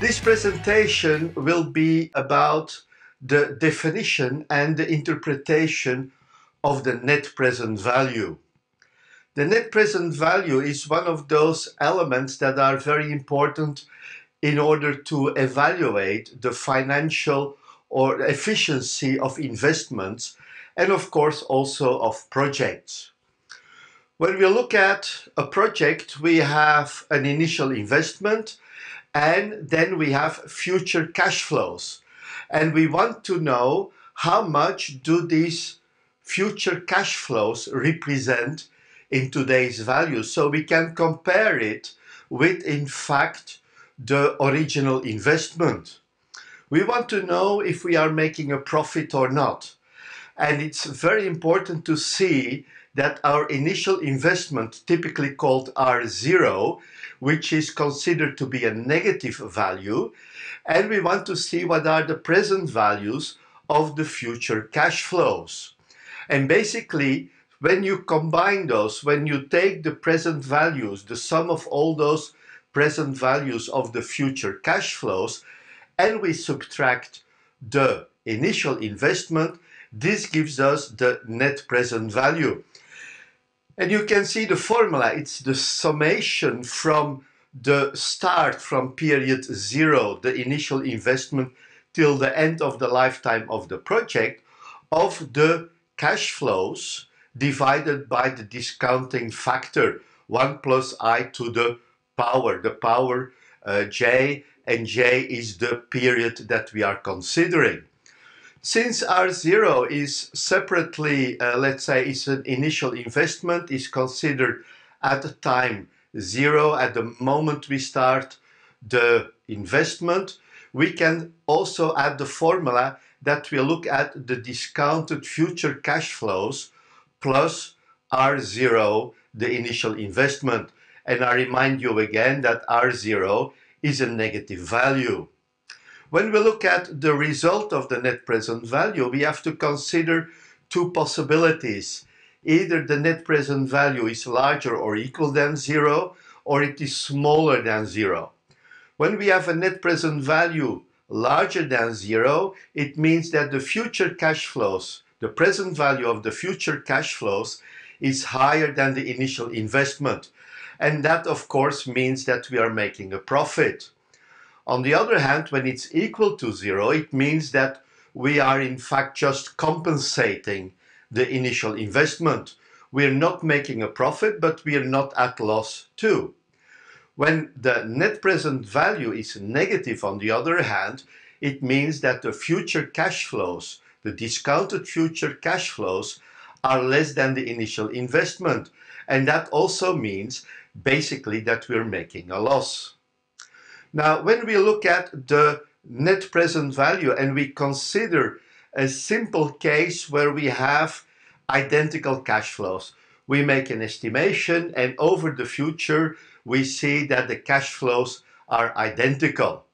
This presentation will be about the definition and the interpretation of the net present value. The net present value is one of those elements that are very important in order to evaluate the financial or efficiency of investments and of course also of projects. When we look at a project, we have an initial investment and then we have future cash flows. And we want to know how much do these future cash flows represent in today's value so we can compare it with in fact the original investment. We want to know if we are making a profit or not. And it's very important to see that our initial investment, typically called R0, which is considered to be a negative value, and we want to see what are the present values of the future cash flows. And basically, when you combine those, when you take the present values, the sum of all those present values of the future cash flows, and we subtract the initial investment, this gives us the net present value. And you can see the formula, it's the summation from the start from period zero, the initial investment, till the end of the lifetime of the project, of the cash flows divided by the discounting factor, 1 plus i to the power, the power uh, j, and j is the period that we are considering. Since R0 is separately, uh, let's say, is an initial investment, is considered at the time zero, at the moment we start the investment, we can also add the formula that we look at the discounted future cash flows plus R0, the initial investment. And I remind you again that R0 is a negative value. When we look at the result of the net present value, we have to consider two possibilities. Either the net present value is larger or equal than zero, or it is smaller than zero. When we have a net present value larger than zero, it means that the future cash flows, the present value of the future cash flows, is higher than the initial investment. And that, of course, means that we are making a profit. On the other hand, when it's equal to zero, it means that we are in fact just compensating the initial investment. We're not making a profit, but we are not at loss too. When the net present value is negative, on the other hand, it means that the future cash flows, the discounted future cash flows, are less than the initial investment. And that also means basically that we're making a loss. Now, when we look at the net present value and we consider a simple case where we have identical cash flows, we make an estimation and over the future we see that the cash flows are identical.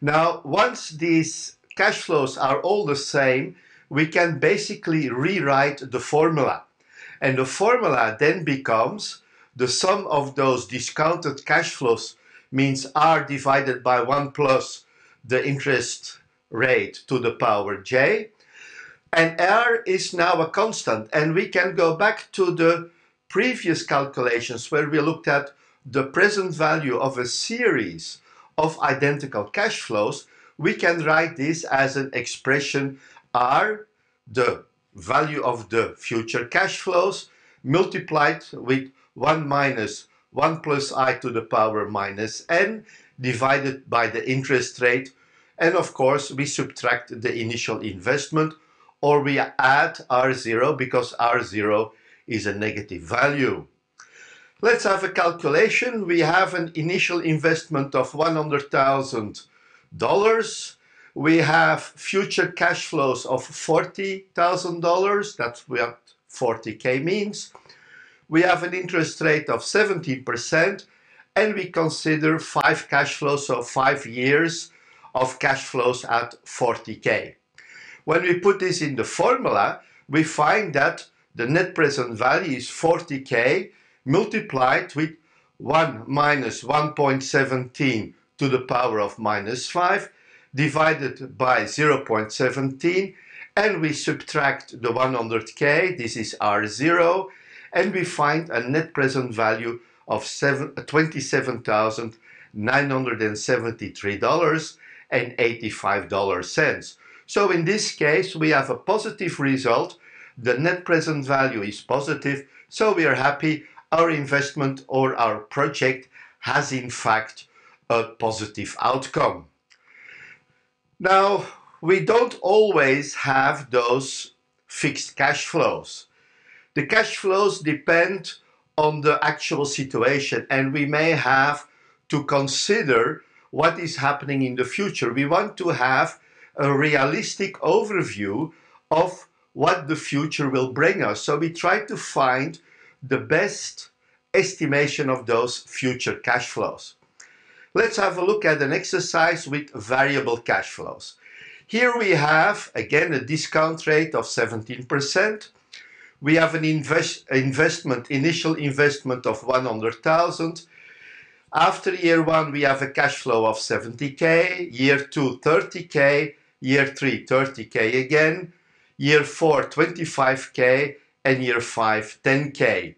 Now, once these cash flows are all the same, we can basically rewrite the formula. And the formula then becomes the sum of those discounted cash flows means r divided by 1 plus the interest rate to the power j. And r is now a constant. And we can go back to the previous calculations where we looked at the present value of a series of identical cash flows. We can write this as an expression r, the value of the future cash flows, multiplied with 1 minus 1 plus i to the power minus n divided by the interest rate. And of course, we subtract the initial investment or we add R0 because R0 is a negative value. Let's have a calculation. We have an initial investment of $100,000. We have future cash flows of $40,000. That's what 40K means we have an interest rate of 17% and we consider five cash flows, so five years of cash flows at 40K. When we put this in the formula, we find that the net present value is 40K multiplied with 1 minus 1.17 to the power of minus 5 divided by 0.17 and we subtract the 100k, this is R0, and we find a net present value of $27,973.85. Uh, so in this case, we have a positive result. The net present value is positive, so we are happy our investment or our project has in fact a positive outcome. Now, we don't always have those fixed cash flows. The cash flows depend on the actual situation and we may have to consider what is happening in the future. We want to have a realistic overview of what the future will bring us. So we try to find the best estimation of those future cash flows. Let's have a look at an exercise with variable cash flows. Here we have, again, a discount rate of 17%. We have an invest, investment, initial investment of 100,000. After year one, we have a cash flow of 70K, year two, 30K, year three, 30K again, year four, 25K, and year five, 10K.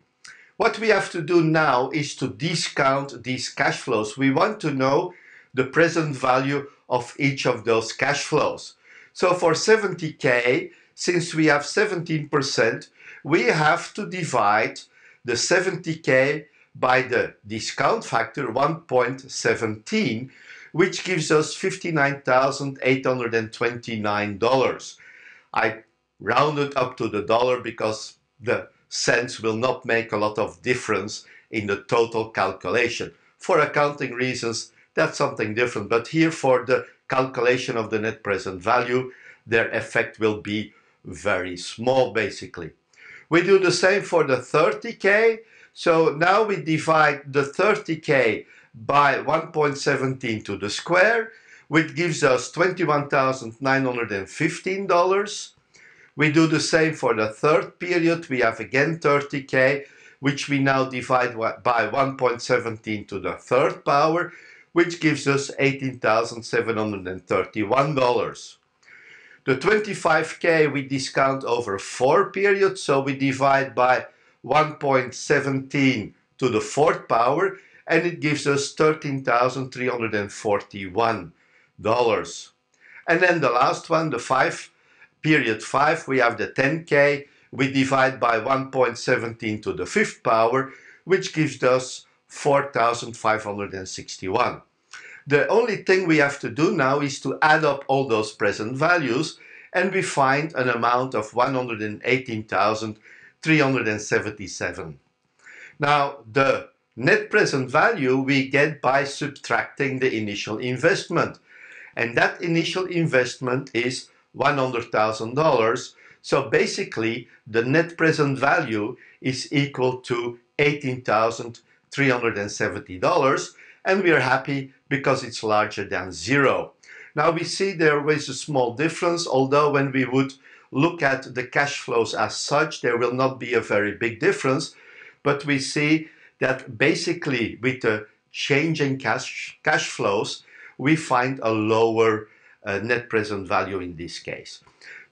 What we have to do now is to discount these cash flows. We want to know the present value of each of those cash flows. So for 70K, since we have 17%, we have to divide the 70K by the discount factor 1.17, which gives us $59,829. I rounded up to the dollar because the cents will not make a lot of difference in the total calculation. For accounting reasons, that's something different. But here for the calculation of the net present value, their effect will be very small basically. We do the same for the 30K. So now we divide the 30K by 1.17 to the square, which gives us $21,915. We do the same for the third period. We have again 30K, which we now divide by 1.17 to the third power, which gives us $18,731. The 25K we discount over four periods, so we divide by 1.17 to the fourth power, and it gives us $13,341. And then the last one, the five, period five, we have the 10K, we divide by 1.17 to the fifth power, which gives us 4,561. The only thing we have to do now is to add up all those present values and we find an amount of 118,377. Now, the net present value we get by subtracting the initial investment. And that initial investment is $100,000. So basically, the net present value is equal to $18,370 and we are happy because it's larger than zero. Now we see there is a small difference, although when we would look at the cash flows as such, there will not be a very big difference, but we see that basically with the change in cash, cash flows, we find a lower uh, net present value in this case.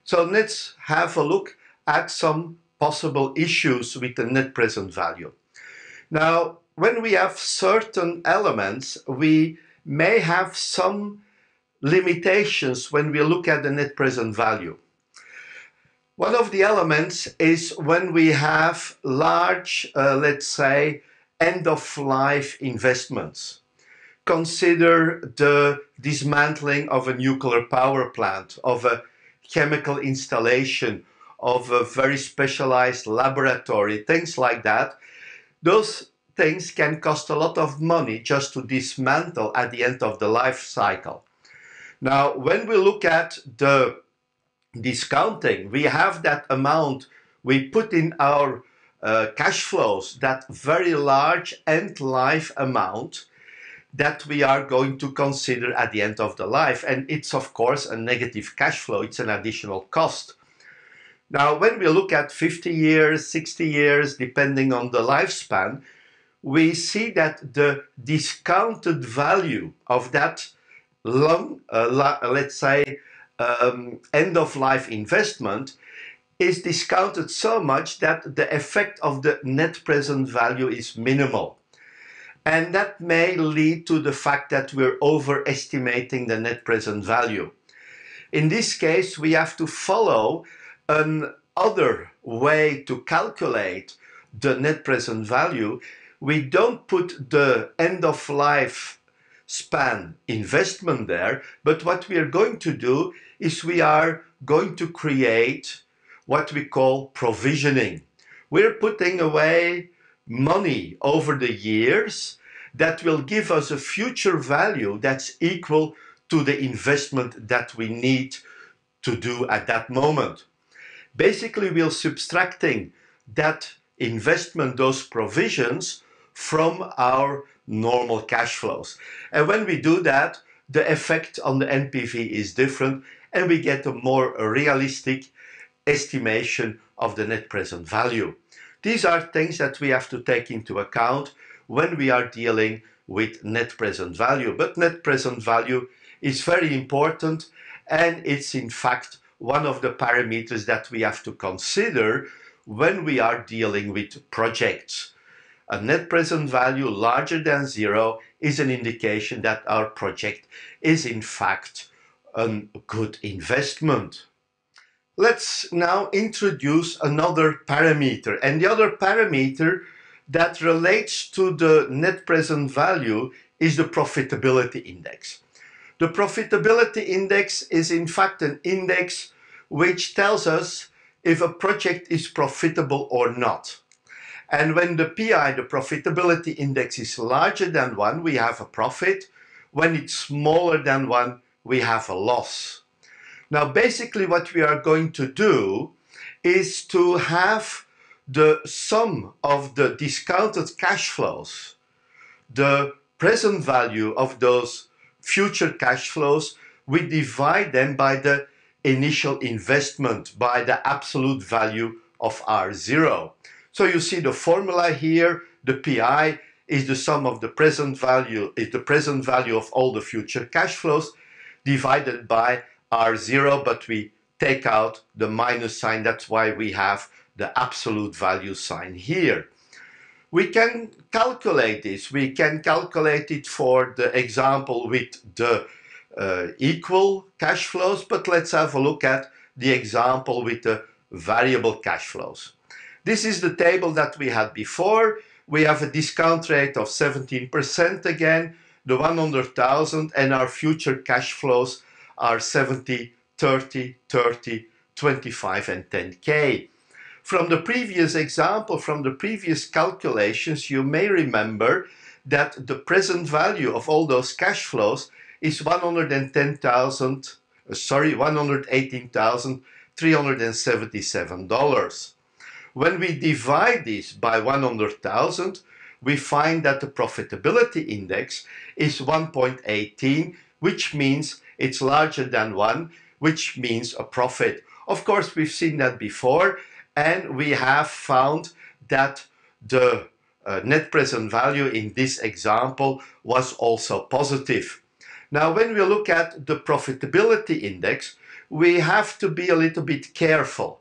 So let's have a look at some possible issues with the net present value. Now, when we have certain elements, we may have some limitations when we look at the net present value. One of the elements is when we have large, uh, let's say, end of life investments. Consider the dismantling of a nuclear power plant, of a chemical installation, of a very specialized laboratory, things like that. Those things can cost a lot of money just to dismantle at the end of the life cycle. Now, when we look at the discounting, we have that amount we put in our uh, cash flows, that very large end life amount that we are going to consider at the end of the life. And it's, of course, a negative cash flow, it's an additional cost. Now, when we look at 50 years, 60 years, depending on the lifespan, we see that the discounted value of that long, uh, let's say, um, end of life investment is discounted so much that the effect of the net present value is minimal. And that may lead to the fact that we're overestimating the net present value. In this case, we have to follow another way to calculate the net present value. We don't put the end of life span investment there, but what we are going to do is we are going to create what we call provisioning. We're putting away money over the years that will give us a future value that's equal to the investment that we need to do at that moment. Basically, we're subtracting that investment, those provisions, from our normal cash flows. And when we do that, the effect on the NPV is different and we get a more realistic estimation of the net present value. These are things that we have to take into account when we are dealing with net present value. But net present value is very important and it's in fact one of the parameters that we have to consider when we are dealing with projects. A net present value larger than zero is an indication that our project is in fact a good investment. Let's now introduce another parameter and the other parameter that relates to the net present value is the profitability index. The profitability index is in fact an index which tells us if a project is profitable or not. And when the PI, the profitability index, is larger than 1, we have a profit. When it's smaller than 1, we have a loss. Now, basically what we are going to do is to have the sum of the discounted cash flows, the present value of those future cash flows, we divide them by the initial investment, by the absolute value of R0. So you see the formula here, the PI is the sum of the present value, is the present value of all the future cash flows divided by R0, but we take out the minus sign, that's why we have the absolute value sign here. We can calculate this. We can calculate it for the example with the uh, equal cash flows, but let's have a look at the example with the variable cash flows. This is the table that we had before. We have a discount rate of 17% again, the 100,000 and our future cash flows are 70, 30, 30, 25 and 10k. From the previous example, from the previous calculations, you may remember that the present value of all those cash flows is 110,000, uh, sorry, $118,377. When we divide this by 100,000, we find that the profitability index is 1.18, which means it's larger than 1, which means a profit. Of course, we've seen that before and we have found that the uh, net present value in this example was also positive. Now when we look at the profitability index we have to be a little bit careful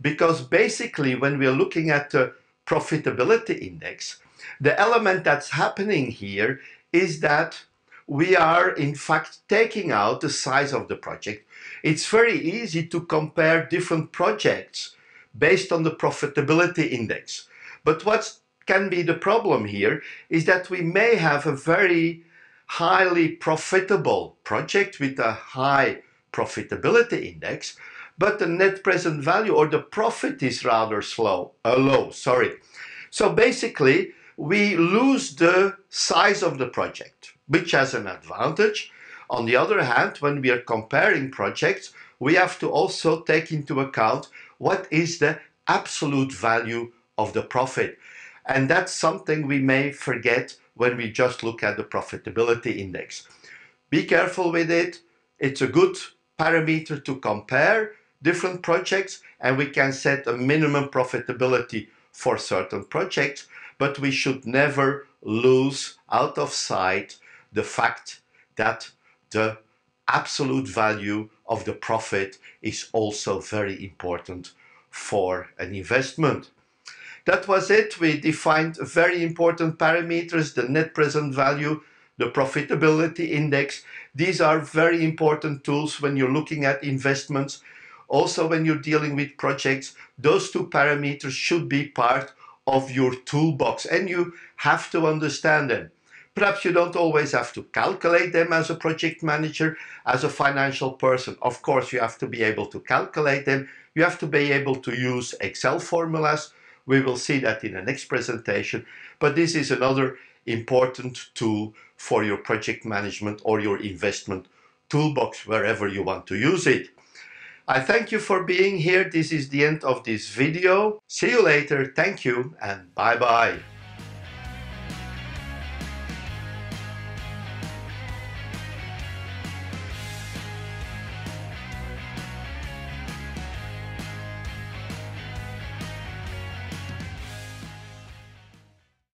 because basically when we're looking at the profitability index the element that's happening here is that we are in fact taking out the size of the project. It's very easy to compare different projects based on the profitability index. But what can be the problem here is that we may have a very highly profitable project with a high profitability index, but the net present value or the profit is rather slow, uh, low, sorry. So basically, we lose the size of the project, which has an advantage. On the other hand, when we are comparing projects, we have to also take into account what is the absolute value of the profit. And that's something we may forget when we just look at the profitability index. Be careful with it. It's a good parameter to compare different projects and we can set a minimum profitability for certain projects. but we should never lose out of sight the fact that the absolute value of the profit is also very important for an investment. That was it. We defined very important parameters, the net present value, the profitability index. These are very important tools when you're looking at investments. Also, when you're dealing with projects, those two parameters should be part of your toolbox and you have to understand them. Perhaps you don't always have to calculate them as a project manager, as a financial person. Of course, you have to be able to calculate them. You have to be able to use Excel formulas. We will see that in the next presentation. But this is another important tool for your project management or your investment toolbox, wherever you want to use it. I thank you for being here. This is the end of this video. See you later. Thank you and bye bye.